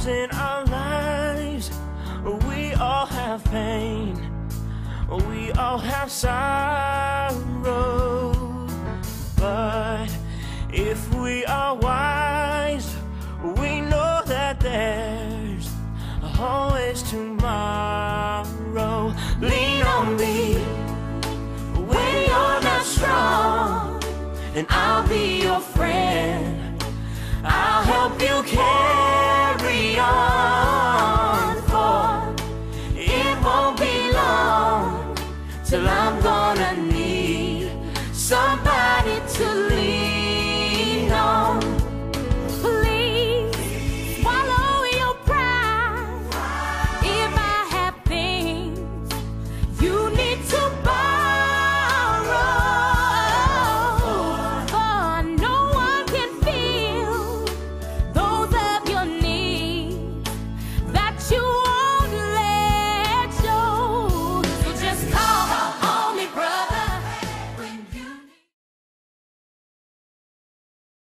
times in our lives we all have pain, we all have sorrow. But if we are wise, we know that there's always tomorrow. Lean on me when you're not strong, and I'll be your friend. I'll help you. somebody